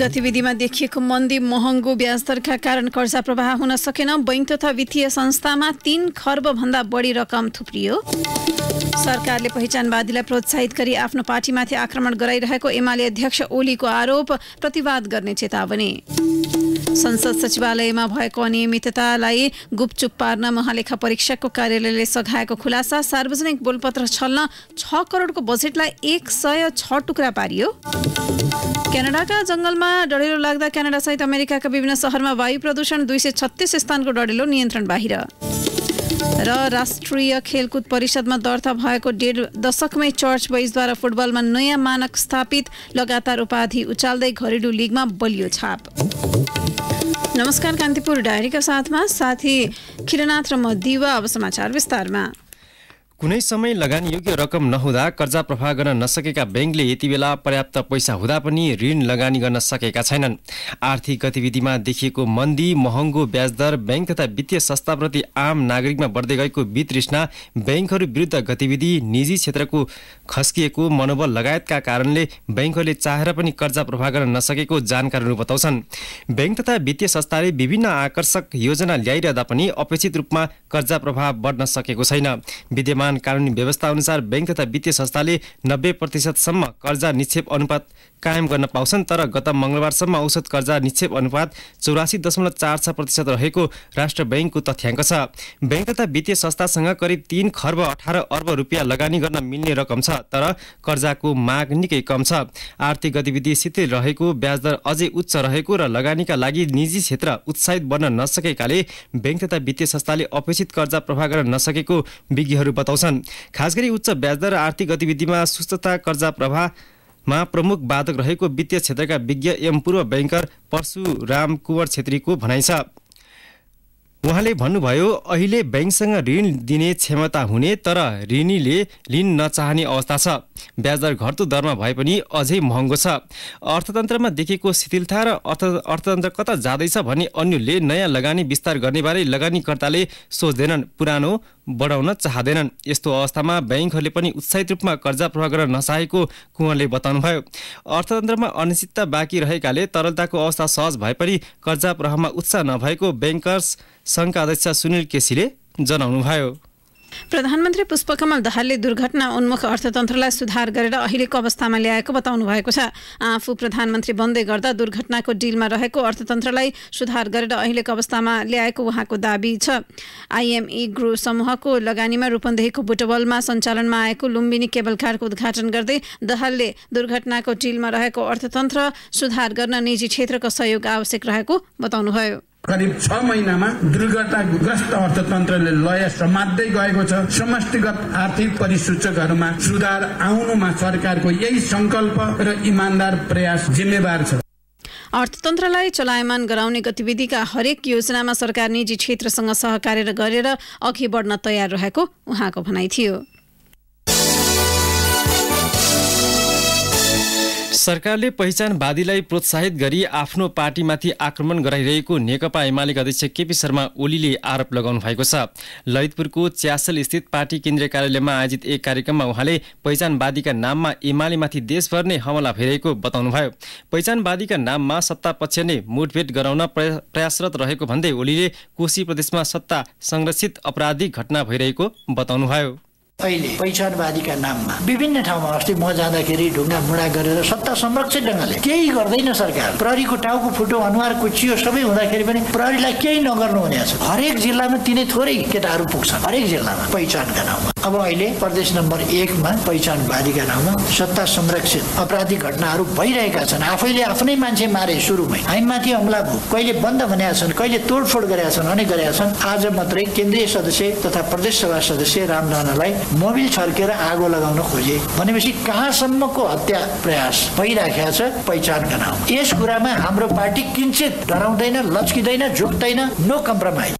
गतिविधिमा देखिएको मन्दी महँगो ब्याजदरका कारण कर्जा प्रवाह हुन सकेन। बैङ्क तथा वित्तीय संस्थामा तीन खर्ब भन्दा बढी रकम थुप्रियो। सरकारले पहिचानवादीलाई प्रोत्साहित गरी आफ्नो पार्टीमाथि आक्रमण गराइरहेको एमाले अध्यक्ष ओलीको आरोप प्रतिवाद गर्ने चेतावनी। संसद सचिवालयमा भएको अनियमिततालाई गुपचुप पार्न महालेखा परीक्षकको कार्यालयले सघाएको खुलासा। सार्वजनिक बोलपत्र छल्न छ करोडको बजेटलाई एक सय छ टुक्रा पारियो। क्यानाडाका जङ्गलमा डढेलो लाग्दा क्यानाडासहित अमेरिकाका विभिन्न सहरमा वायु प्रदूषण दुई सय छत्तिस स्थानको डढेलो नियन्त्रण बाहिर। र राष्ट्रिय खेलकुद परिषदमा दर्ता भएको डेढ दशकमै चर्च बोइजद्वारा फुटबलमा नयाँ मानक स्थापित लगातार उपाधि उचाल्दै घरेलु लिगमा बलियो छाप। नमस्कार कान्तिपुर डायरीका साथमा साथी खिरनाथ र म दिवा अब समाचार विस्तारमा। कुनै समय लगानीयोग्य रकम नहुँदा कर्जा प्रवाह गर्न नसकेका ब्याङ्कले यति बेला पर्याप्त पैसा हुँदा पनि ऋण लगानी गर्न सकेका छैनन्। आर्थिक गतिविधिमा देखिएको मन्दी महँगो ब्याजदर ब्याङ्क तथा वित्तीय संस्थाप्रति आम नागरिकमा बढ्दै गएको वितृष्णा ब्याङ्कहरू विरुद्ध गतिविधि निजी क्षेत्रको खस्किएको मनोबल लगायतका कारणले ब्याङ्कहरूले चाहेर पनि कर्जा प्रवाह गर्न नसकेको जानकारहरू बताउँछन्। ब्याङ्क तथा वित्तीय संस्थाले विभिन्न आकर्षक योजना ल्याइरहँदा पनि अपेक्षित रूपमा कर्जा प्रभाव बढ्न सकेको छैन। विद्यमान वर्तमान कानुनी व्यवस्था अनुसार ब्याङ्क तथा वित्तीय संस्थाले नब्बे प्रतिशतसम्म कर्जा निक्षेप अनुपात कायम गर्न पाउँछन् तर गत मङ्गलबारसम्म औसत कर्जा निक्षेप अनुपात चौरासी दशमलव चार छ प्रतिशत रहेको राष्ट्र ब्याङ्कको तथ्याङ्क छ। ब्याङ्क तथा वित्तीय संस्थासँग करिब तीन खर्ब अठार अर्ब रुपियाँ लगानी गर्न मिल्ने रकम छ तर कर्जाको माग निकै कम छ। आर्थिक गतिविधि शिथिल रहेको ब्याजदर अझै उच्च रहेको र लगानीका लागि निजी क्षेत्र उत्साहित बन्न नसकेकाले ब्याङ्क तथा वित्तीय संस्थाले अपेक्षित कर्जा प्रवाह गर्न नसकेको विज्ञहरू बताउँछन्। खास गरी उच्च ब्याजदर आर्थिक गतिविधिमा सुस्तता कर्जा मा प्रमुख बाधक रहेको वित्तीय क्षेत्रका विज्ञ एवं पूर्व ब्याङ्कर परशुराम कुवर छेत्रीको भनाइ छ। उहाँले भन्नुभयो अहिले ब्याङ्कसँग ऋण दिने क्षमता हुने तर ऋणीले लिन नचाहने अवस्था छ। ब्याजदर घट्दो दरमा भए पनि अझै महँगो छ। अर्थतन्त्रमा देखेको शिथिलता र अर्थ अर्थतन्त्र कता जाँदैछ भन्ने अन्यले नयाँ लगानी विस्तार गर्नेबारे लगानीकर्ताले सोच्दैनन्। पुरानो बढाउन चाहँदैनन्। यस्तो अवस्थामा ब्याङ्कहरूले पनि उत्साहित रूपमा कर्जा प्रवाह गर्न नचाहेको कुँवरले बताउनुभयो। अर्थतन्त्रमा अनिश्चितता बाँकी रहेकाले तरलताको अवस्था सहज भए पनि कर्जा प्रवाहमा उत्साह नभएको ब्याङ्कर्स सङ्घका अध्यक्ष सुनिल केसीले जनाउनुभयो। प्रधानमन्त्री पुष्पकमल दाहालले दुर्घटना उन्मुख अर्थतन्त्रलाई सुधार गरेर अहिलेको अवस्थामा ल्याएको बताउनु भएको छ। आफू प्रधानमन्त्री बन्दै गर्दा दुर्घटनाको डिलमा रहेको अर्थतन्त्रलाई सुधार गरेर अहिलेको अवस्थामा ल्याएको उहाँको दावी छ। आइएमई ग्रु समूहको लगानीमा रूपन्देहीको बुटवलमा सञ्चालनमा आएको लुम्बिनी केबल कारको उद्घाटन गर्दै दहालले दुर्घटनाको डिलमा रहेको अर्थतन्त्र सुधार गर्न निजी क्षेत्रको सहयोग आवश्यक रहेको बताउनुभयो। करिब छ महिनामा दुर्घटनाग्रस्त अर्थतन्त्रले लय समात्दै गएको छ। समष्टिगत आर्थिक परिसूचकहरूमा सुधार आउनुमा सरकारको यही संकल्प र इमान्दार प्रयास जिम्मेवार छ। अर्थतन्त्रलाई चलायमान गराउने गतिविधिका हरेक योजनामा सरकार निजी क्षेत्रसँग सहकार्य गरेर अघि बढ्न तयार रहेको उहाँको भनाइ थियो। सरकारले पहिचानवादीलाई प्रोत्साहित गरी आफ्नो पार्टीमाथि आक्रमण गराइरहेको नेकपा एमालेका अध्यक्ष केपी शर्मा ओलीले आरोप लगाउनु भएको छ। ललितपुरको च्यासल स्थित पार्टी केन्द्रीय कार्यालयमा आयोजित एक कार्यक्रममा उहाँले पहिचानवादीका नाममा एमालेमाथि देशभर नै हमला भइरहेको बताउनुभयो। पहिचानवादीका नाममा सत्ता पक्ष नै मुठभेट गराउन प्रयासरत रहेको भन्दै ओलीले कोशी प्रदेशमा सत्ता संरक्षित आपराधिक घटना भइरहेको बताउनुभयो। अहिले पहिचानवादीका नाममा विभिन्न ठाउँमा अस्ति म जाँदाखेरि ढुङ्गा मुढा गरेर सत्ता संरक्षित ढङ्गले केही गर्दैन सरकार। प्रहरीको टाउको फुटो अनुहार कुचियो सबै हुँदाखेरि पनि प्रहरीलाई केही नगर्नु हुने छ हरेक जिल्लामा तिनै थोरै केटाहरू पुग्छन्। हरेक जिल्लामा पहिचानका नाउँमा अब अहिले प्रदेश नम्बर एकमा पहिचानवादीका नाउँमा सत्ता संरक्षित अपराधिक घटनाहरू भइरहेका छन्। आफैले आफ्नै मान्छे मारे सुरुमै। हामीमाथि हमला भयो। कहिले बन्द भनेका छन् कहिले तोडफोड गरेका छन् अनि गरेका छन्। आज मात्रै केन्द्रीय सदस्य तथा प्रदेश सभा सदस्य रामदानालाई मोबिल छर्केर आगो लगाउन खोजे भनेपछि कहाँसम्मको हत्या प्रयास भइराखेको छ पहिचानका नाम यस कुरामा हाम्रो पार्टी किन्चित डराउँदैन लच्किँदैन झुक्दैन नो कम्प्रोमाइज।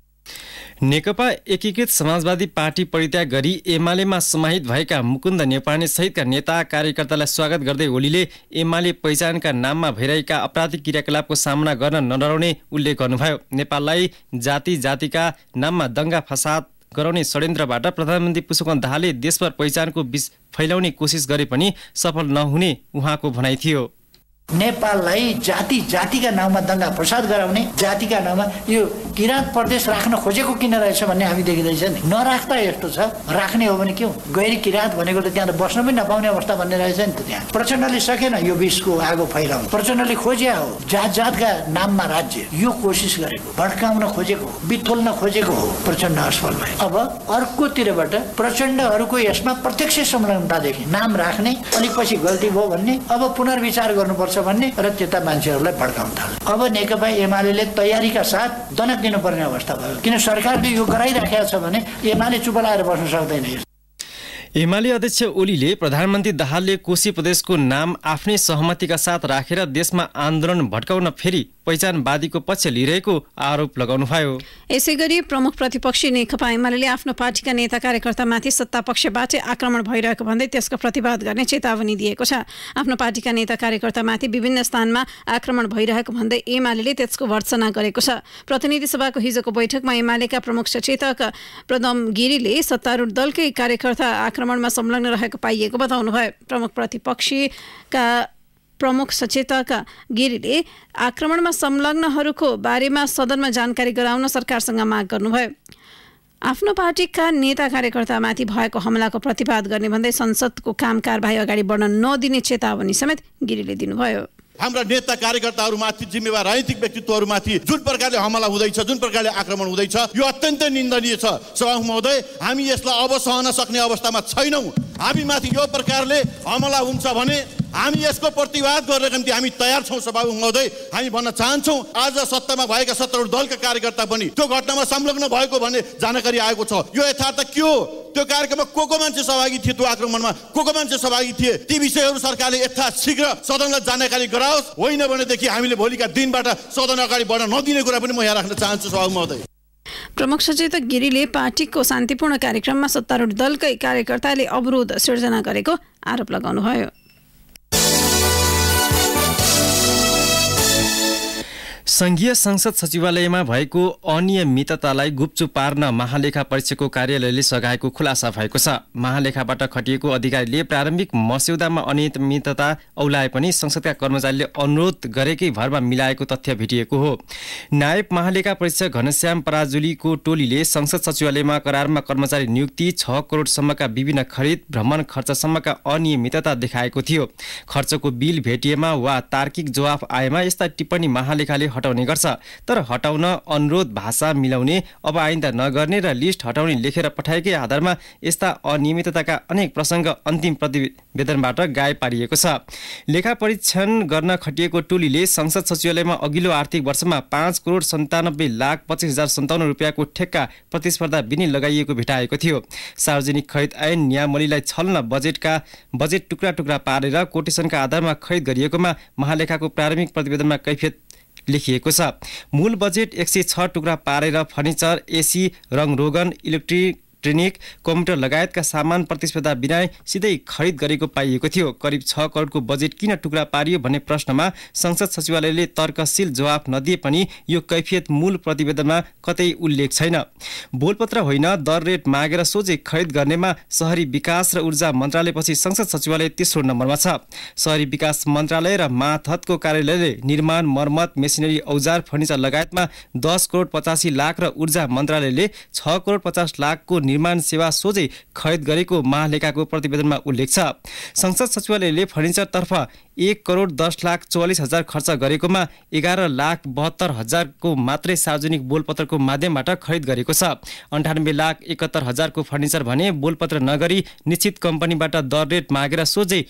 नेकपा एकीकृत समाजवादी पार्टी परित्याग गरी एमालेमा समाहित भएका मुकुन्द नेपाने सहितका नेता कार्यकर्तालाई स्वागत गर्दै ओलीले एमाले पहिचानका नाममा भइरहेका आपराधिक क्रियाकलापको सामना गर्न नडराउने उल्लेख गर्नुभयो। नेपाललाई जाति जातिका नाममा दङ्गा फसाद गराउने षड्यन्त्रबाट प्रधानमन्त्री पुष्पकमल दाहालले देशभर पहिचानको विष फैलाउने कोसिस गरे पनि सफल नहुने उहाँको भनाइ थियो। नेपाललाई जाति जातिका नाउँमा दङ्गा प्रसाद गराउने जातिका नाउँमा यो किराँत प्रदेश राख्न खोजेको किन रहेछ भन्ने हामी देखिँदैछ नि। नराख्दा यस्तो छ राख्ने हो भने के हो? गैर किराँत भनेको त त्यहाँ त बस्न पनि नपाउने अवस्था भन्ने रहेछ नि त त्यहाँ। प्रचण्डले सकेन यो विषको आगो फैलाउनु। प्रचण्डले खोज्या हो जात जातका नाममा राज्य। यो कोसिस गरेको भड्काउन खोजेको हो बिथोल्न खोजेको हो प्रचण्ड असफल भए अब अर्कोतिरबाट प्रचण्डहरूको यसमा प्रत्यक्ष संलग्नतादेखि नाम राख्ने अनि पछि गल्ती भयो भन्ने अब पुनर्विचार गर्नुपर्छ भन्ने र त्यता मान्छेहरूलाई भड्काउन थाल्यो अब नेकपा एमाले तयारीका साथ दनक दिनुपर्ने अवस्था भयो। किन सरकारले यो गराइराखेको छ भने एमाले चुप लाएर बस्न सक्दैन एमाले अध्यक्ष ओलीले प्रधानमन्त्री दाहालले कोशी प्रदेशको नाम आफ्नै सहमतिका साथ राखेर देशमा आन्दोलन भड्काउन फेरि पहिचानवादीको पक्ष लिइरहेको आरोप लगाउनुभयो। यसै गरी प्रमुख प्रतिपक्षी नेकपा एमाले आफ्नो पार्टीका नेता कार्यकर्तामाथि सत्ता पक्षबाट आक्रमण भइरहेको भन्दै त्यसको प्रतिवाद गर्ने चेतावनी दिएको छ। आफ्नो पार्टीका नेता कार्यकर्तामाथि विभिन्न स्थानमा आक्रमण भइरहेको भन्दै एमाले त्यसको भर्सना गरेको छ। प्रतिनिधि सभाको हिजोको बैठकमा एमालेका प्रमुख सचेतक प्रदम गिरीले सत्तारूढ दलकै कार्यकर्ता आक्रमणमा संलग्न रहेको पाइएको बताउनुभयो प्रमुख प्रतिपक्षीका प्रमुख सचेतक गिरीले आक्रमणमा संलग्नहरूको बारेमा सदनमा जानकारी गराउन सरकारसँग माग गर्नुभयो। आफ्नो पार्टीका नेता कार्यकर्तामाथि भएको हमलाको प्रतिवाद गर्ने भन्दै संसदको काम कारवाही अगाडि बढ्न नदिने चेतावनी समेत गिरीले दिनुभयो। हाम्रा नेता कार्यकर्ताहरूमाथि जिम्मेवार राजनीतिक व्यक्तित्वहरूमाथि जुन प्रकारले हमला हुँदैछ जुन प्रकारले आक्रमण हुँदैछ यो अत्यन्तै निन्दनीय छ। सभामुख महोदय हामी यसलाई अब सहन सक्ने अवस्थामा छैनौँ। हामीमाथि यो प्रकारले हमला हुन्छ भने हामी यसको प्रतिवाद गर्नको निम्ति हामी तयार छौँ सभामुख महोदय। हामी भन्न चाहन्छौँ आज सत्तामा भएका सत्तारूढ दलका कार्यकर्ता पनि त्यो घटनामा संलग्न भएको भन्ने जानकारी आएको छ। यो यथार्थ के हो? त्यो कार्यक्रममा को को मान्छे सहभागी थिए त्यो आक्रमणमा? को को मान्छे सहभागी थिए? ती विषयहरू सरकारले यथा शीघ्र सदनलाई जानकारी गराओस्। होइन भनेदेखि हामीले भोलिका दिनबाट सदन अगाडि बढ्न नदिने कुरा पनि म यहाँ राख्न चाहन्छु सभामुख महोदय। प्रमुख सचेतक गिरीले पार्टीको शान्तिपूर्ण कार्यक्रममा सत्तारूढ दलकै कार्यकर्ताले अवरोध सिर्जना गरेको आरोप लगाउनुभयो। संघीय संसद सचिवालयमा भएको अनियमिततालाई गुप्चुप पार्न महालेखा परीक्षकको कार्यालयले सघाएको खुलासा भएको छ। महालेखाबाट खटिएको अधिकारीले प्रारम्भिक मस्यौदामा अनियमितता औलाए पनि संसदका कर्मचारीले अनुरोध गरेकै भरमा मिलाएको तथ्य भेटिएको हो। नायब महालेखा परीक्षक घनश्याम पराजुलीको टोलीले संसद सचिवालयमा करारमा कर्मचारी नियुक्ति छ करोडसम्मका विभिन्न खरिद भ्रमण खर्चसम्मका अनियमितता देखाएको थियो। खर्चको बिल भेटिएमा वा तार्किक जवाफ आएमा यस्ता टिप्पणी महालेखाले हटाउने गर्छ। तर हटाउन अनुरोध भाषा मिलाउने अब आइन्दा नगर्ने र लिस्ट हटाउने लेखेर पठाएकै आधारमा यस्ता अनियमितताका अनेक प्रसङ्ग अन्तिम प्रतिवेदनबाट गाय पारिएको छ। लेखा परीक्षण गर्न खटिएको टोलीले संसद सचिवालयमा अघिल्लो आर्थिक वर्षमा पाँच करोड सन्तानब्बे लाख पच्चिस हजार सन्ताउन्न रुपियाँको ठेक्का प्रतिस्पर्धा बिनी लगाइएको भेटाएको थियो। सार्वजनिक खरिद ऐन नियामलीलाई छल्न बजेटका बजेट टुक्रा टुक्रा पारेर कोटेसनका आधारमा खरिद गरिएकोमा महालेखाको प्रारम्भिक प्रतिवेदनमा कैफियत लेखिएको छ। मूल बजेट एक सय छ टुक्रा पारेर फर्निचर एसी रङरोगन इलेक्ट्रिक ट्रेनिक कम्प्युटर लगायतका सामान प्रतिस्पर्धा बिना सिधै खरिद गरेको पाइएको थियो। करिब छ करोडको बजेट किन टुक्रा पारियो भन्ने प्रश्नमा संसद सचिवालयले तर्कशील जवाफ नदिए पनि यो कैफियत मूल प्रतिवेदनमा कतै उल्लेख छैन। बोलपत्र होइन दर रेट मागेर सोझै खरिद गर्नेमा सहरी विकास र ऊर्जा मन्त्रालयपछि संसद सचिवालय तेस्रो नम्बरमा छ। सहरी विकास मन्त्रालय र माथतको कार्यालयले निर्माण मर्मत मेसिनरी औजार फर्निचर लगायतमा दस करोड पचासी लाख र ऊर्जा मन्त्रालयले छ करोड पचास लाखको निर्माण सेवा सोझै खरिद गरेको महालेखाको प्रतिवेदनमा उल्लेख छ। संसद सचिवालयले फर्निचरतर्फ एक करोड दस लाख चौवालिस हजार खर्च गरेकोमा एघार लाख बहत्तर हजारको मात्रै सार्वजनिक बोलपत्रको माध्यमबाट खरिद गरेको छ। अन्ठानब्बे लाख एकहत्तर हजारको फर्निचर भने बोलपत्र नगरी निश्चित कम्पनीबाट दर रेट मागेर सोझै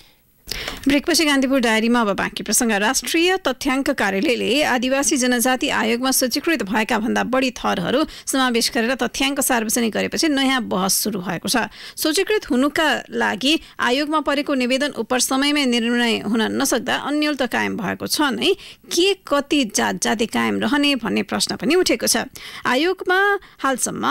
ब्रेकपछि गान्धीपुर डायरीमा अब बाँकी प्रसङ्ग। राष्ट्रिय तथ्याङ्क कार्यालयले आदिवासी जनजाति आयोगमा सूचीकृत भएका भन्दा बढी थरहरू समावेश गरेर तथ्याङ्क सार्वजनिक गरेपछि नयाँ बहस सुरु भएको छ। सूचीकृत हुनुका लागि आयोगमा परेको निवेदन उप समयमै निर्णय हुन नसक्दा अन्यल त कायम भएको छ नै के कति जात जाति कायम रहने भन्ने प्रश्न पनि उठेको छ। आयोगमा हालसम्म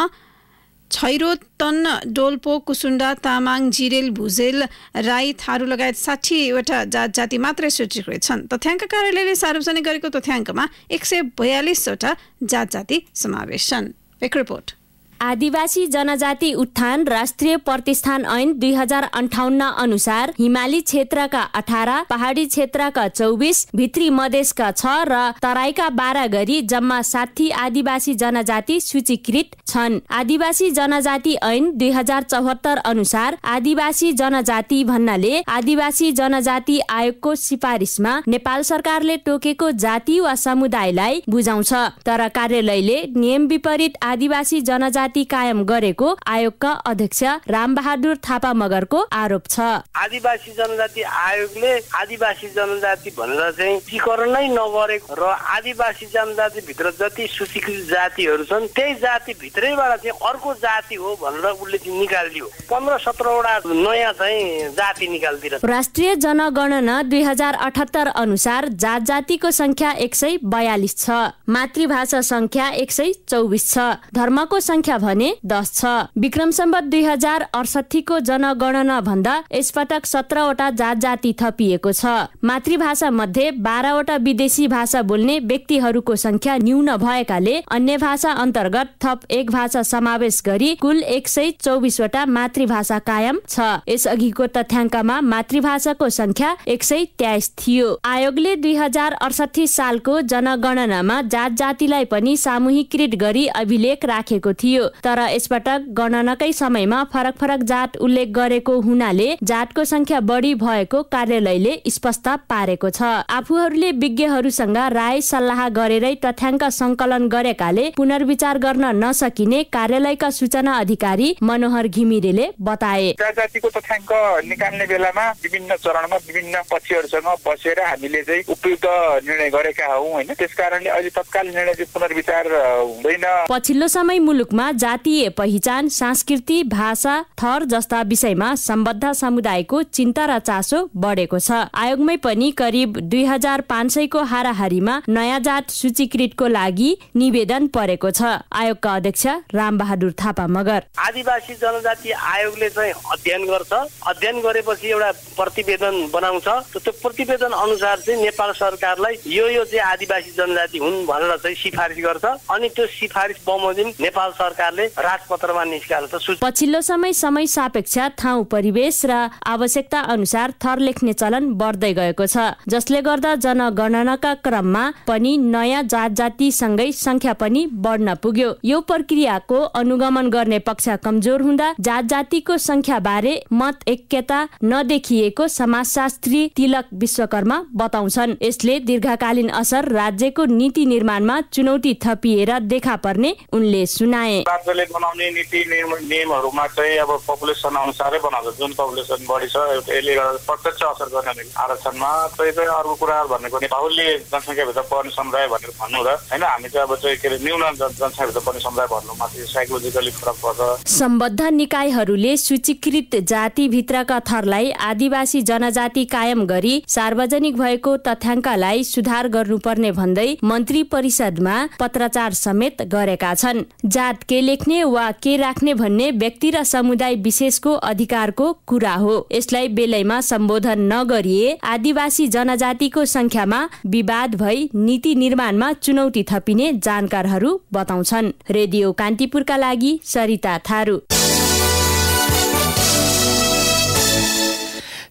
छैरो तन्न डोल्पो कुसुन्डा तामाङ जिरेल भुजेल राई थारू लगायत साठीवटा जात जाति मात्रै सूचीकृत छन् तथ्याङ्क कार्यालयले सार्वजनिक गरेको तथ्याङ्कमा एक सय बयालिसवटा जात जाति समावेश छन्। एक रिपोर्ट। आदिवासी जनजाति उत्थान राष्ट्रिय प्रतिष्ठान ऐन दुई हजार अन्ठाउन्न अनुसार हिमाली क्षेत्रका अठार पहाडी क्षेत्रका चौबिस भित्री मधेसका छ र तराईका बाह्र गरी जम्मा साठी आदिवासी जनजाति सूचीकृत छन्। आदिवासी जनजाति ऐन दुई हजार चौहत्तर अनुसार आदिवासी जनजाति भन्नाले आदिवासी जनजाति आयोगको सिफारिसमा नेपाल सरकारले तोकेको जाति वा समुदायलाई बुझाउँछ। तर कार्यालयले नियम विपरीत आदिवासी जनजाति कायम गरेको आयोगका अध्यक्ष रामबहादुर थापा मगरको आरोप छ। आदिवासी जनजाति आयोगले आदिवासी जनजाति भनेर चाहिँ टीकरण नै नगरेको र आदिवासी जनजाति भित्र जति सूचीकृत जातिहरू छन् त्यही जाति भित्रैबाट चाहिँ अर्को जाति हो भनेर उसले चाहिँ निकालिदियो। पन्ध्र सत्रवटा नयाँ चाहिँ जाति निकालिदिएर। राष्ट्रिय जनगणना दुई हजार अठहत्तर अनुसार जात जातिको संख्या एक सय बयालिस छ मातृभाषा संख्या एक सय चौबिस छ धर्मको संख्या भने दस छ। विक्रम सम्बत दुई हजार अडसठीको जनगणना भन्दा यसपटक सत्रवटा जात जाति थपिएको छ। मातृभाषा मध्ये बाह्रवटा विदेशी भाषा बोल्ने व्यक्तिहरूको संख्या न्यून भएकाले अन्य भाषा अन्तर्गत थप एक भाषा समावेश गरी कुल एक सय चौबिसवटा मातृभाषा कायम छ। यसअघिको तथ्याङ्कमा मातृभाषाको संख्या एक सय तेइस थियो। आयोगले दुई हजार अडसठी सालको जनगणनामा जात जातिलाई पनि सामूहिकृत गरी अभिलेख राखेको थियो। तर यसपटक गणनाकै समयमा फरक फरक जात उल्लेख गरेको हुनाले जातको संख्या बढी भएको कार्यालयले स्पष्ट पारेको छ। आफूहरूले विज्ञहरूसँग राय सल्लाह गरेरै तथ्याङ्क संकलन गरेकाले पुनर्विचार गर्न नसकिने कार्यालयका सूचना अधिकारी मनोहर घिमिरेले बताए। जातिको तथ्याङ्क निकाल्ने बेलामा विभिन्न चरणमा विभिन्न पक्षहरूसँग बसेर हामीले चाहिँ उपयुक्त निर्णय गरेका हौ होइन? त्यस कारणले अहिले तत्काल निर्णय पुनर्विचार हुँदैन। पछिल्लो समय मुलुकमा जातीय पहिचान संस्कृति भाषा थर जस्ता विषयमा सम्बद्ध समुदायको चिन्ता र चासो बढेको छ। आयोगमै पनि करिब दुई हजार पाँच सयको हाराहारीमा नयाँ जात सूचीकृतको लागि निवेदन परेको छ। आयोगका अध्यक्ष रामबहादुर थापा मगर। आदिवासी जनजाति आयोगले चाहिँ अध्ययन गर्छ। अध्ययन गरेपछि एउटा प्रतिवेदन बनाउँछ। त्यो प्रतिवेदन अनुसार चाहिँ नेपाल सरकारलाई यो यो चाहिँ आदिवासी जनजाति हुन् भनेर चाहिँ सिफारिस गर्छ। अनि त्यो सिफारिस बमोजिम नेपाल सरकारले राजपत्रमा निस्काल्छ पछिल्लो समय समय सापेक्ष ठाउँ परिवेश र आवश्यकता अनुसार थर लेख्ने चलन बढ्दै गएको छ जसले गर्दा जनगणनाका क्रममा पनि नयाँ जात जातिसँगै संख्या पनि बढ्न पुग्यो। यो प्रक्रियाको अनुगमन गर्ने पक्ष कमजोर हुँदा जात जातिको संख्या बारे मत ऐक्यता नदेखिएको समाजशास्त्री तिलक विश्वकर्मा बताउँछन्। यसले दीर्घकालीन असर राज्यको नीति निर्माणमा चुनौती थपिएर देखा पर्ने उनले सुनाए। राज्यले बनाउने नीति नियमहरूमा चाहिँ अब पपुलेसन अनुसारै बनाउँछ। जुन पपुलेसन बढी छ यसले गर्दा प्रत्यक्ष असर गर्ने आरक्षणमा चाहिँ चाहिँ अर्को कुरा भनेको बाहुल्य जनसङ्ख्याभित्र पर्ने समुदाय भनेर भन्नु र होइन हामी चाहिँ अब चाहिँ के अरे न्यून जनसङ्ख्याभित्र पर्ने समुदाय भन्नुमा चाहिँ साइकोलोजिकली फरक पर्छ। सम्बद्ध निकायहरूले सूचीकृत जातिभित्रका थरलाई आदिवासी जनजाति कायम गरी सार्वजनिक भएको तथ्याङ्कलाई सुधार गर्नुपर्ने भन्दै मन्त्री परिषदमा पत्रचार समेत गरेका छन्। जात लेख्ने वा के राख्ने भन्ने व्यक्ति र समुदाय विशेषको अधिकारको कुरा हो। यसलाई बेलैमा सम्बोधन नगरिए आदिवासी जनजातिको संख्यामा विवाद भई नीति निर्माणमा चुनौती थपिने जानकारहरू बताउँछन्। रेडियो कान्तिपुरका लागि सरिता थारू।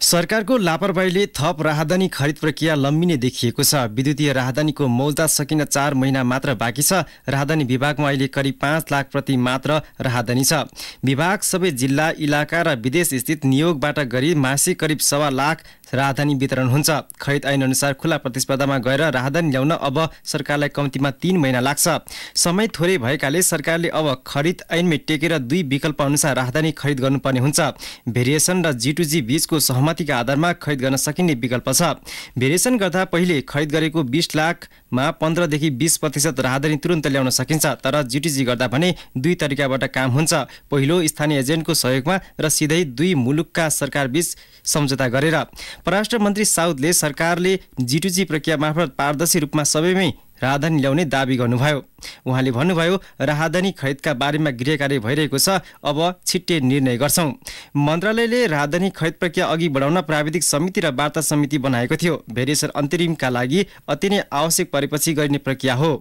सरकारको लापरवाहीले थप राहदानी खरिद प्रक्रिया लम्बिने देखिएको छ। विद्युतीय राहदानीको मौलता सकिन चार महिना मात्र बाँकी छ। राहदानी विभागमा अहिले करिब पाँच लाख प्रति मात्र राहदानी छ। विभाग सबै जिल्ला इलाका र विदेश स्थित नियोगबाट गरी मासिक करिब सवा लाख राहदानी वितरण हुन्छ। खरिद ऐन अनुसार खुला प्रतिस्पर्धामा गएर राहदानी ल्याउन अब सरकारलाई कम्तीमा तीन महिना लाग्छ। समय थोरै भएकाले सरकारले अब खरिद ऐनमै टेकेर दुई विकल्प अनुसार राहदानी खरिद गर्नुपर्ने हुन्छ। भेरिएसन र जी टू जी बीचको सहमतिका आधारमा खरिद गर्न सकिने विकल्प छ। भेरिएसन गर्दा पहिले खरिद गरेको बिस लाखमा पन्ध्रदेखि बिस प्रतिशत राहदानी तुरन्त ल्याउन सकिन्छ तर जिटिजी गर्दा भने दुई तरिकाबाट काम हुन्छ। पहिलो स्थानीय एजेन्टको सहयोगमा र सिधै दुई मुलुकका सरकारबीच सम्झौता गरेर। परराष्ट्र मन्त्री साउदले सरकारले जिटुजी प्रक्रिया मार्फत पारदर्शी रूपमा सबैमै राहदानी ल्याउने दावी गर्नुभयो। उहाँले भन्नुभयो राहदानी खरिदका बारेमा गृह कार्य भइरहेको छ अब छिट्टै निर्णय गर्छौँ। मन्त्रालयले राहदानी खरिद प्रक्रिया अघि बढाउन प्राविधिक समिति र वार्ता समिति बनाएको थियो। भेरिएसन अन्तरिमका लागि अति नै आवश्यक परेपछि गरिने प्रक्रिया हो।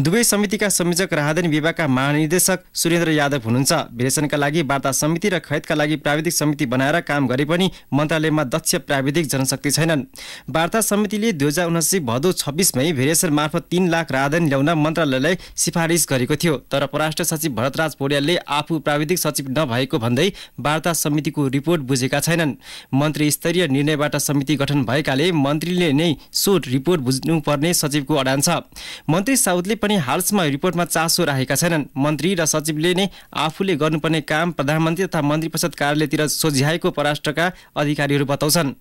दुवै समितिका संयोजक राहदानी विभागका महानिर्देशक सुरेन्द्र यादव हुनुहुन्छ। विरेचनका लागि वार्ता समिति र खैतका लागि प्राविधिक समिति बनाएर काम गरे पनि मन्त्रालयमा दक्ष प्राविधिक जनशक्ति छैनन्। वार्ता समितिले दुई हजार उनासी भदौ छब्बिसमै भेरिएसन मार्फत तीन लाख राहदानी ल्याउन मन्त्रालयलाई सिफारिस गरेको थियो। तर परराष्ट्र सचिव भरतराज पौड्यालले आफू प्राविधिक सचिव नभएको भन्दै वार्ता समितिको रिपोर्ट बुझेका छैनन्। मन्त्री स्तरीय निर्णयबाट समिति गठन भएकाले मन्त्रीले नै सो रिपोर्ट बुझ्नुपर्ने सचिवको अडान छ। मन्त्री साउदले पनि हालसम्म रिपोर्टमा चासो राखेका छैनन्। मन्त्री र सचिवले नै आफूले गर्नुपर्ने काम प्रधानमन्त्री तथा मन्त्री परिषद कार्यालयतिर सोझ्याएको परराष्ट्रका अधिकारीहरू बताउँछन्।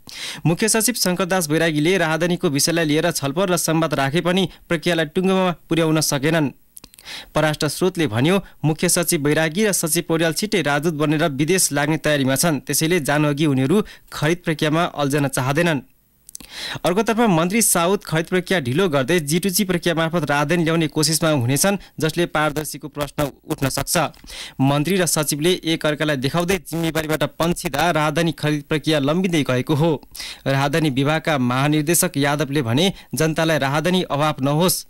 मुख्य सचिव शङ्करदास बैरागीले राहदानीको विषयलाई लिएर छलफल र संवाद राखे पनि प्रक्रियालाई टुङ्गोमा पुर्याउन सकेनन्। परराष्ट्र स्रोतले भन्यो मुख्य सचिव बैरागी र सचिव पौड्याल छिट्टै राजदूत बनेर विदेश लाग्ने तयारीमा छन्। त्यसैले जानुअघि उनीहरू खरिद प्रक्रियामा अल्झन चाहँदैनन्। अर्कोतर्फ मन्त्री साउथ खरिद प्रक्रिया ढिलो गर्दै जिटुची प्रक्रिया मार्फत राहदानी ल्याउने कोसिसमा हुनेछन् जसले पारदर्शीको प्रश्न उठ्न सक्छ। मन्त्री र सचिवले एक अर्कालाई देखाउँदै जिम्मेवारीबाट पन्छिँदा राहदानी खरिद प्रक्रिया लम्बिँदै गएको हो। राहदानी विभागका महानिर्देशक यादवले भने जनतालाई राहदानी अभाव नहोस्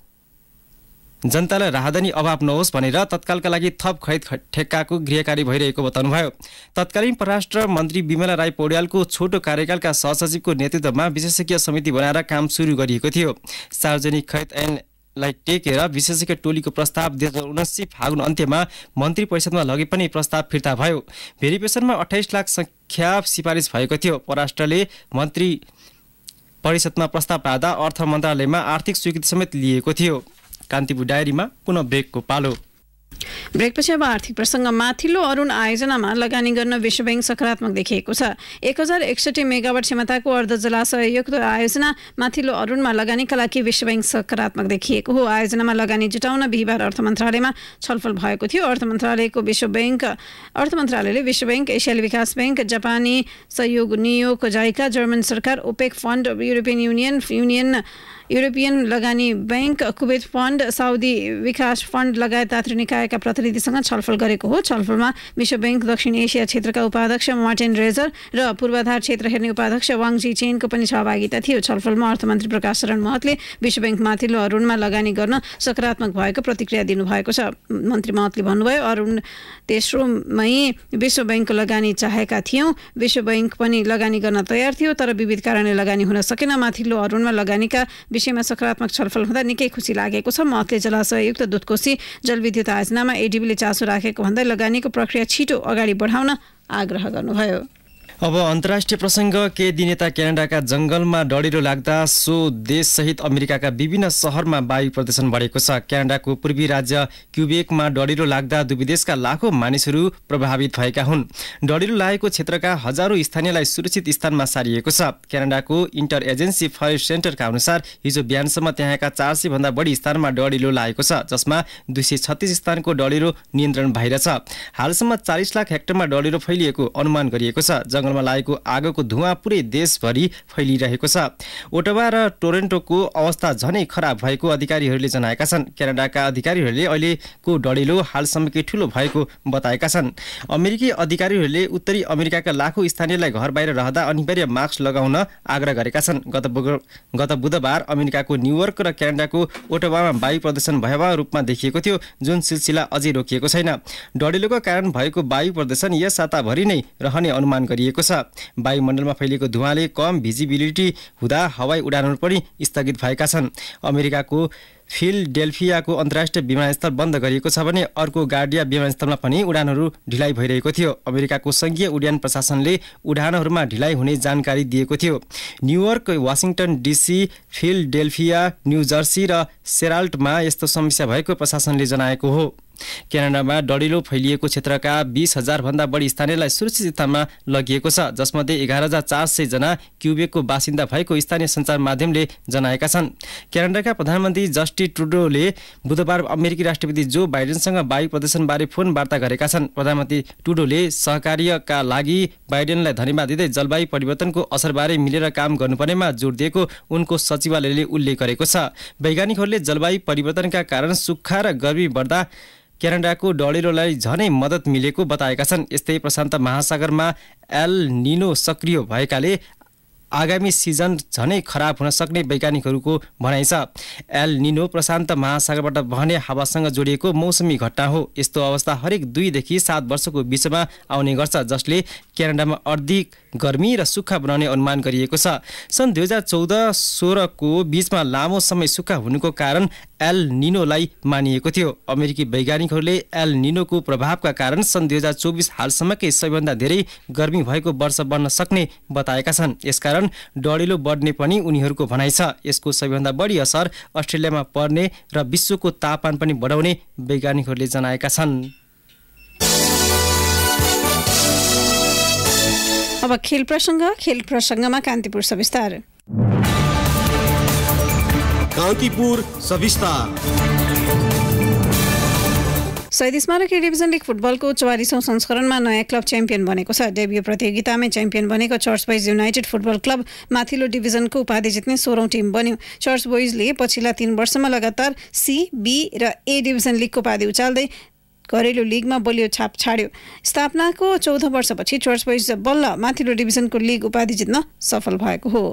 जनतालाई राहदानी अभाव नहोस् भनेर तत्कालका लागि थप खरिद ठेक्काको गृहकारी भइरहेको बताउनुभयो। तत्कालीन परराष्ट्र मन्त्री विमला राई पौड्यालको छोटो कार्यकालका सहसचिवको नेतृत्वमा विशेषज्ञ समिति बनाएर काम सुरु गरिएको थियो। सार्वजनिक खरिद ऐनलाई टेकेर विशेषज्ञ टोलीको प्रस्ताव दुई हजार उनासी फागुन अन्त्यमा मन्त्री परिषदमा लगे पनि प्रस्ताव फिर्ता भयो। भेरिफिकेसनमा अठाइस लाख सङ्ख्या सिफारिस भएको थियो। परराष्ट्रले मन्त्री परिषदमा प्रस्ताव राख्दा अर्थ मन्त्रालयमा आर्थिक स्वीकृति समेत लिएको थियो। कान्तिपुर डायरीमा पुनः ब्रेकको पालो। ब्रेकपछि अब आर्थिक प्रसङ्ग माथिल्लो अरुण आयोजनामा लगानी गर्न विश्व ब्याङ्क सकारात्मक देखिएको छ। एक हजार एकसठी मेगावाट क्षमताको अर्ध जलाशययुक्त आयोजना माथिल्लो अरुणमा लगानीका लागि विश्व ब्याङ्क सकारात्मक देखिएको हो। आयोजनामा लगानी जुटाउन बिहिबार अर्थ मन्त्रालयमा छलफल भएको थियो। अर्थ मन्त्रालयको विश्व ब्याङ्क अर्थ मन्त्रालयले विश्व ब्याङ्क एसियाली विकास ब्याङ्क जापानी सहयोग नियोग जाइका जर्मन सरकार OPEC fund European union union European लगानी ब्याङ्क कुवेत फन्ड साउदी विकास फन्ड लगायत दात्री निकायका प्रतिनिधिसँग छलफल गरेको हो। छलफलमा विश्व ब्याङ्क दक्षिण एसिया क्षेत्रका उपाध्यक्ष मार्टिन रेजर र पूर्वाधार क्षेत्र हेर्ने उपाध्यक्ष वाङजी चेनको पनि सहभागिता थियो। छलफलमा अर्थमन्त्री प्रकाश शरण महतले विश्व ब्याङ्क माथिल्लो अरुणमा लगानी गर्न सकारात्मक भएको प्रतिक्रिया दिनुभएको छ। मन्त्री महतले भन्नुभयो अरुण तेस्रोमै विश्व ब्याङ्कको लगानी चाहेका थियौँ। विश्व ब्याङ्क पनि लगानी गर्न तयार थियो तर विविध कारणले लगानी हुन सकेन। माथिल्लो अरुणमा लगानीका विषयमा सकारात्मक छलफल हुँदा निकै खुसी लागेको छ। महतले जलाशययुक्त दुधकोशी जलविद्युत आयोजनामा एडिबीले चासो राखेको भन्दै लगानीको प्रक्रिया छिटो अगाडि बढाउन आग्रह गर्नुभयो। अब अन्तर्राष्ट्रिय प्रसङ्ग केही दिन यता क्यानाडाका जङ्गलमा डढिलो लाग्दा सो देशसहित अमेरिकाका विभिन्न सहरमा वायु प्रदूषण बढेको छ। क्यानाडाको पूर्वी राज्य क्युबेकमा डढिलो लाग्दा दुवै देशका लाखौँ मानिसहरू प्रभावित भएका हुन्। डढिलो लागेको क्षेत्रका हजारौँ स्थानीयलाई सुरक्षित स्थानमा सारिएको छ। क्यानाडाको इन्टर एजेन्सी फरेस्ट सेन्टरका अनुसार हिजो बिहानसम्म त्यहाँका चार सय भन्दा बढी स्थानमा डढिलो लागेको छ जसमा दुई सय छत्तिस स्थानको डढिलो नियन्त्रण बाहिर छ हालसम्म चालिस लाख हेक्टरमा डढिलो फैलिएको अनुमान गरिएको छ। जङ्गलमा लागेको आगोको धुवा पुरै देशभरि फैलिरहेको छ। ओटोवा र टोरेन्टोको अवस्था झनै खराब भएको अधिकारीहरूले जनाएका छन्। क्यानाडाका अधिकारीहरूले अहिलेको डढिलो हालसम्मकै ठुलो भएको बताएका छन्। अमेरिकी अधिकारीहरूले उत्तरी अमेरिकाका लाखौँ स्थानीयलाई घर बाहिर रहँदा अनिवार्य मास्क लगाउन आग्रह गरेका छन्। गत गत बुधबार अमेरिकाको न्युयोर्क र क्यानाडाको ओटोवामा वायु प्रदूषण भयावह रूपमा देखिएको थियो जुन सिलसिला अझै रोकिएको छैन। डढिलोको कारण भएको वायु प्रदूषण यस साताभरि नै रहने अनुमान गरिएको छ। वायुमण्डलमा फैलिएको धुवाले कम भिजिबिलिटी हुँदा हवाई उडानहरू पनि स्थगित भएका छन्। अमेरिकाको फिलडेल्फियाको अन्तर्राष्ट्रिय विमानस्थल बन्द गरिएको छ भने अर्को गार्डिया विमानस्थलमा पनि उडानहरू ढिलाइ भइरहेको थियो। अमेरिकाको सङ्घीय उड्यान प्रशासनले उडानहरूमा ढिलाइ हुने जानकारी दिएको थियो। New York Washington DC Philadelphia New Jersey र सेराल्टमा यस्तो समस्या भएको प्रशासनले जनाएको हो। क्यानाडामा डढिलो फैलिएको क्षेत्रका बिस हजारभन्दा बढी स्थानीयलाई सुरक्षित स्थानमा लगिएको छ जसमध्ये एघार हजार चार सयजना क्युबेकको बासिन्दा भएको स्थानीय सञ्चार माध्यमले जनाएका छन्। क्यानाडाका प्रधानमन्त्री जस्टी ट्रुडोले बुधबार अमेरिकी राष्ट्रपति जो बाइडेनसँग वायु प्रदूषणबारे फोन वार्ता गरेका छन्। प्रधानमन्त्री टुडोले सहकार्यका लागि बाइडेनलाई धन्यवाद दिँदै जलवायु परिवर्तनको असरबारे मिलेर काम गर्नुपर्नेमा जोड दिएको उनको सचिवालयले उल्लेख गरेको छ। वैज्ञानिकहरूले जलवायु परिवर्तनका कारण सुक्खा र गर्मी बढ्दा क्यानाडाको डढिलोलाई झनै मद्दत मिलेको बताएका छन्। यस्तै प्रशान्त महासागरमा एल निनो सक्रिय भएकाले आगामी सिजन झनै खराब हुन सक्ने वैज्ञानिकहरूको भनाइ छ। एल निनो प्रशान्त महासागरबाट बहने हावासँग जोडिएको मौसमी घटना हो। यस्तो अवस्था हरेक दुईदेखि सात वर्षको बिचमा आउने गर्छ जसले क्यानाडामा अधिक गर्मी र सुक्खा बनाउने अनुमान गरिएको छ। सन् दुई हजार चौध सोह्रको बिचमा लामो समय सुक्खा हुनुको कारण एल निनोलाई मानिएको थियो। अमेरिकी वैज्ञानिकहरूले एल निनोको प्रभावका कारण सन् दुई हजार चौबिस हालसम्मकै सबैभन्दा धेरै गर्मी भएको वर्ष बन्न सक्ने बताएका छन्। यसकारण डढिलो बढ्ने पनि उनीहरूको भनाइ छ। यसको सबैभन्दा बढी असर अस्ट्रेलियामा पर्ने र विश्वको तापमान पनि बढाउने वैज्ञानिकहरूले जनाएका छन्। अब खेल प्रसङ्ग खेल प्रसङ्गमा कान्तिपुर सविस्तार। कान्तिपुर सविस्तार। शहीद स्मारक डिभिजन लिग फुटबलको चौवालिसौँ संस्करणमा नयाँ क्लब च्याम्पियन बनेको छ। डेब्यू प्रतियोगितामै च्याम्पियन बनेको Church Boys United football club माथिल्लो डिभिजनको उपाधि जित्ने सोह्रौँ टिम बन्यो। चर्च बोइजले पछिल्ला तीन वर्षमा लगातार सी बी र ए डिभिजन लिगको उपाधि उचाल्दै घरेलु लिगमा बलियो छाप छाड्यो। स्थापनाको चौध वर्षपछि चर्च बोइज बल्ल माथिल्लो डिभिजनको लिग उपाधि जित्न सफल भएको हो।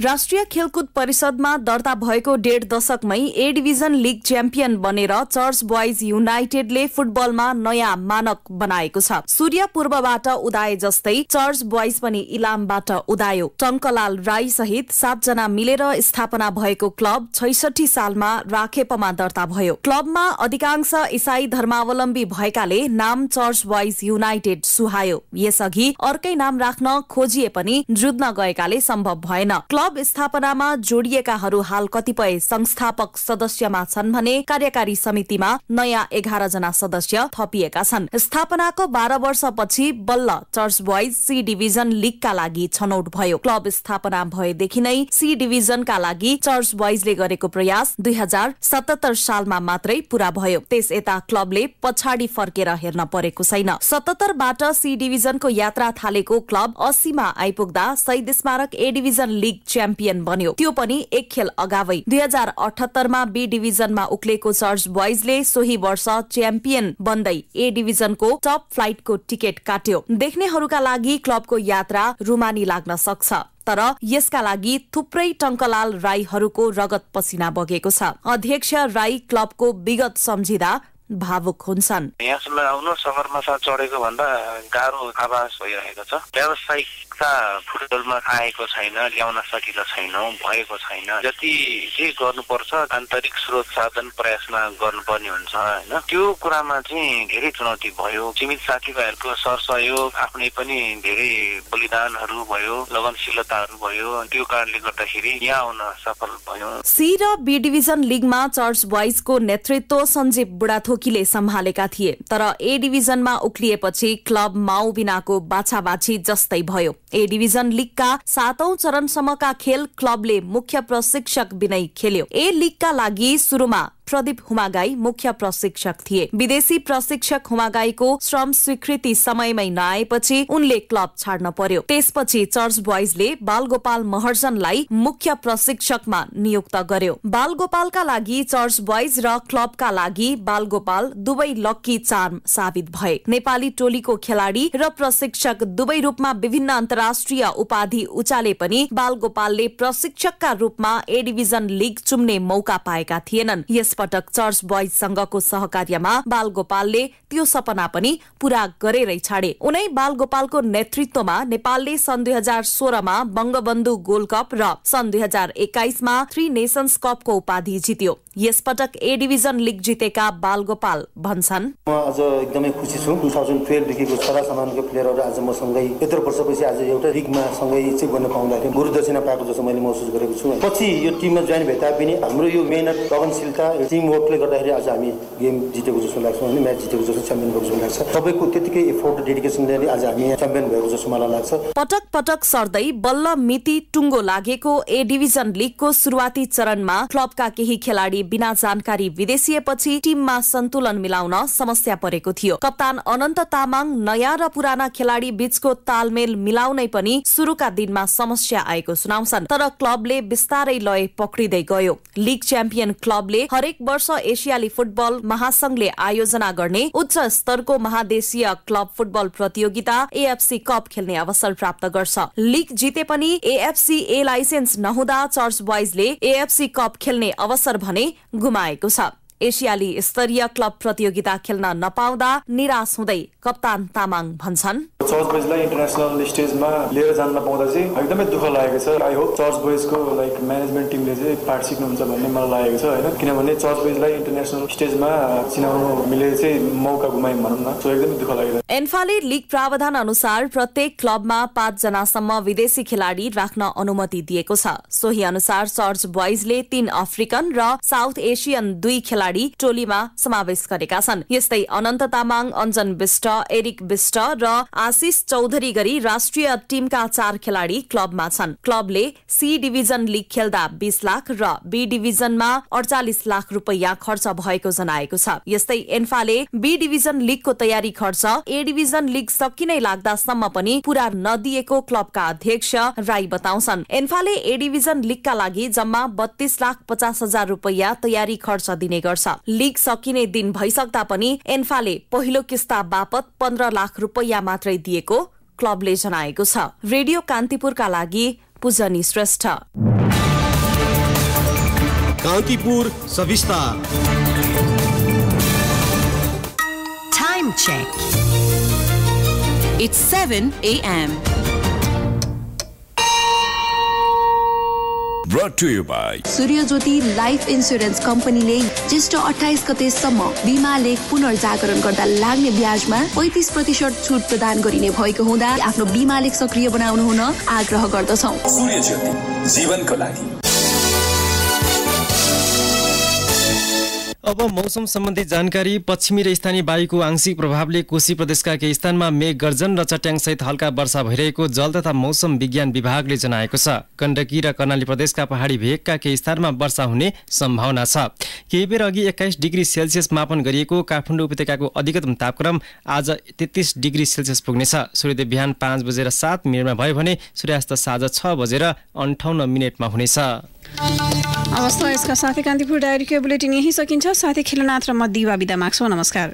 राष्ट्रिय खेलकुद परिषदमा दर्ता भएको डेढ दशकमै ए डिभिजन लिग च्याम्पियन बनेर चर्च बोइज युनाइटेडले फुटबलमा नयाँ मानक बनाएको छ। सूर्य पूर्वबाट उदाए जस्तै चर्च बोइज पनि इलामबाट उदायो। टङ्कलाल राई सहित सातजना मिलेर स्थापना भएको क्लब छैसठी सालमा राखेपमा दर्ता भयो। क्लबमा अधिकांश इसाई धर्मावलम्बी भएकाले नाम चर्च बोइज युनाइटेड सुहायो। यसअघि अर्कै नाम राख्न खोजिए पनि जुझ्न गएकाले सम्भव भएन। क्लब क्लब स्थापनामा जोडिएकाहरू हाल कतिपय संस्थापक सदस्यमा छन् भने कार्यकारी समितिमा नयाँ एघार जना सदस्य थपिएका छन्। स्थापनाको बाह्र वर्षपछि बल्ल चर्च बोइज सी डिभिजन लिगका लागि छनौट भयो। क्लब स्थापना भएदेखि नै सी डिभिजनका लागि चर्च बोइजले गरेको प्रयास दुई हजार सतहत्तर सालमा मात्रै पूरा भयो। त्यस यता क्लबले पछाडि फर्केर हेर्न परेको छैन। सतहत्तरबाट सी डिभिजनको यात्रा थालेको क्लब अस्सीमा आइपुग्दा शहीद स्मारक ए डिभिजन लिग च्याम्पियन बन्यो। त्यो पनि एक खेल अगावै। दुई हजार अठहत्तरमा बी डिभिजनमा उक्लेको चर्च बोइजले सोही वर्ष च्याम्पियन बन्दै ए डिभिजनको टप फ्लाइटको टिकट काट्यो। देख्नेहरूका लागि क्लबको यात्रा रुमानी लाग्न सक्छ। तर यसका लागि थुप्रै टङ्कलाल राईहरूको रगत पसिना बगेको छ। अध्यक्ष राई क्लबको विगत सम्झिँदा भावुक हुन्छन्। यहाँसम्म आउनु सगरमाथा चढेको भन्दा गाह्रो आवाज भइरहेको छ। व्यावसायिकता फुटबलमा आएको छैन ल्याउन सकेका छैनौँ भएको छैन। जति जे गर्नुपर्छ आन्तरिक स्रोत साधन प्रयासमा गर्नुपर्ने हुन्छ होइन? त्यो कुरामा चाहिँ धेरै चुनौती भयो। सीमित साथीभाइहरूको सरसहयोग आफ्नै पनि धेरै बलिदानहरू भयो लगनशीलताहरू भयो। त्यो कारणले गर्दाखेरि यहाँ आउन सफल भयो। सी र बी डिभिजन लिगमा चर्च बोइजको नेतृत्व सञ्जीव बुढाथोक बोकीले सम्हालेका थिए तर ए डिभिजनमा उक्लिएपछि क्लब माउ बिनाको बाछाबाछी जस्तै भयो। ए डिभिजन लिगका सातौं चरणसम्मका खेल क्लबले मुख्य प्रशिक्षक बिनै खेल्यो। ए लिगका लागि सुरुमा प्रदीप हुमागाई मुख्य प्रशिक्षक थिए। विदेशी प्रशिक्षक हुमागाईको श्रम स्वीकृति समयमै नआएपछि उनले क्लब छाड्न पर्यो। त्यसपछि चर्च बोइजले बालगोपाल महर्जनलाई मुख्य प्रशिक्षकमा नियुक्त गर्यो। बालगोपालका लागि चर्च बोइज र क्लबका लागि बालगोपाल दुवै लक्की चार्म साबित भए। नेपाली टोलीको खेलाडी र प्रशिक्षक दुवै रूपमा विभिन्न अन्तर्राष्ट्रिय उपाधि उचाले पनि बालगोपालले प्रशिक्षकका रूपमा ए डिभिजन लिग चुम्ने मौका पाएका थिएनन्। पटक चर्च बोइजसँगको सहकार्यमा बालगोपालले त्यो सपना पनि पूरा गरेरै छाडे। उनै बालगोपालको नेतृत्वमा नेपालले सन् दुई हजार सोह्रमा बंगबन्धु गोल्ड कप र सन् दुई हजार एक्काइसमा थ्री नेसन्स कपको उपाधि जित्यो। यसपटक ए डिभिजन लिग जितेका बालगोपाल भन्छन्। म आज एकदमै खुसी छु। टु थाउजन्ड टुवेल्भदेखिको छोरा समानको प्लेयरहरू आज मसँगै यत्रो वर्षपछि आज एउटा लिगमा सँगै गर्न पाउँदाखेरि पाएको जस्तो मैले महसुस गरेको छु। पछि यो टिममा जोइन भए तापनि हाम्रो यो मेहनत लगनशीलता टिम वर्कले गर्दाखेरि आज हामी गेम जितेको जस्तो लाग्छ अनि म्याच जितेको जस्तो च्याम्पियन भएको जस्तो लाग्छ। सबैको त्यतिकै एफोर्ट डेडिकेसनले आज हामी च्याम्पियन भएको जस्तो मलाई लाग्छ। पटक पटक सर्दै बल्ल मिति टुङ्गो लागेको ए डिभिजन लिगको सुरुवाती चरणमा क्लबका केही खेलाडी बिना जानकारी विदेशिएपछि टिममा सन्तुलन मिलाउन समस्या परेको थियो। कप्तान अनन्त तामाङ नयाँ र पुराना खेलाडी बीचको तालमेल मिलाउनै पनि सुरुका दिनमा समस्या आएको सुनाउँछन् तर क्लबले बिस्तारै लय पक्रिँदै गयो। लिग च्याम्पियन क्लबले हरेक वर्ष एसियाली फुटबल महासंघले आयोजना गर्ने उच्च स्तरको महादेशीय क्लब फुटबल प्रतियोगिता एएफसी कप खेल्ने अवसर प्राप्त गर्छ। लिग जिते पनि एएफसी ए लाइसेन्स नहुँदा चर्च बोइजले एएफसी कप खेल्ने अवसर भने गुमाएको छ। एसियाली स्तरीय क्लब प्रतियोगिता खेल्न नपाउँदा निराश हुँदै कप्तान तामाङ भन्छन्। चर्च बोइजलाई इन्टरनेसनल स्टेजमा लिएर जान नपाउँदा चाहिँ एकदमै दुःख लागेको छ आई होप चर्च बोइजको लाइक म्यानेजमेन्ट टिमले चाहिँ पार्ट सिक्नुहुन्छ भन्ने मलाई लागेको छ होइन किनभने चर्च बोइजलाई इन्टरनेसनल स्टेजमा चिनाउनु मिले चाहिँ मौका गुमायौँ भनौँ न सो एकदमै दुःख लागेको एन्फाले लिग प्रावधान अनुसार प्रत्येक क्लबमा पाँच जनासम्म विदेशी खेलाडी राख्न अनुमति दिएको छ सोही अनुसार चर्च बोइजले तीन अफ्रिकन र साउथ एसियन दुई खेलाडी टोलीमा समावेश गरेका छन् यस्तै अनन्त तामाङ अञ्जन विष्ट एरिक विष्ट र आशिष चौधरी गरी राष्ट्रिय टीमका चार खेलाडी क्लबमा छन्। क्लबले सी डिभिजन लिग खेल्दा बीस लाख र बी डिभिजनमा अडचालिस लाख रुपियाँ खर्च भएको जनाएको छ। यस्तै एन्फाले बी डिभिजन लिगको तयारी खर्च ए डिभिजन लिग सकिनै लाग्दासम्म पनि पूरा नदिएको क्लबका अध्यक्ष राई बताउँछन्। एन्फाले ए डिभिजन लिगका लागि जम्मा बत्तीस लाख पचास हजार रुपियाँ तयारी खर्च दिने गर्छ। लिग सकिने दिन भइसक्दा पनि एन्फाले पहिलो किस्ता बापत पन्ध्र लाख रुपियाँ मात्रै दिएको क्लबले जनाएको छ रेडियो कान्तिपुरका लागि पूजनी श्रेष्ठ कान्तिपुर सविस्तार Time check. It's 7 a.m. Brought to you by Suryajyoti life insurance कम्पनीले ज्येष्ठ अठाइस गतेसम्म बिमा लेख पुनर्जागरण गर्दा लाग्ने ब्याजमा पैतिस प्रतिशत छुट प्रदान गरिने भएको हुँदा आफ्नो बिमा लेख सक्रिय बनाउनु हुन आग्रह गर्दछौ। सूर्य ज्योति जीवनको लागि। अब मौसम सम्बन्धी जानकारी पश्चिमी र स्थानीय वायुको आंशिक प्रभावले कोशी प्रदेशका केही स्थानमा मेघ गर्जन र चट्याङसहित हल्का वर्षा भइरहेको जल तथा मौसम विज्ञान विभागले जनाएको छ। गण्डकी र कर्णाली प्रदेशका पहाडी भेगका केही स्थानमा वर्षा हुने सम्भावना छ। केही बेर अघि एक्काइस डिग्री सेल्सियस मापन गरिएको काठमाडौँ उपत्यकाको अधिकतम तापक्रम आज तेत्तिस डिग्री सेल्सियस पुग्नेछ। सूर्योदय बिहान पाँच बजेर सात मिनटमा भयो भने सूर्यास्त साँझ छ बजेर अन्ठाउन्न मिनटमा हुनेछ। अवस्था यसका साथै कान्तिपुर डायरीको बुलेटिन यही सकिन्छ। साथै खेलनाथ र म दिवा बिदा माग्छौँ। नमस्कार।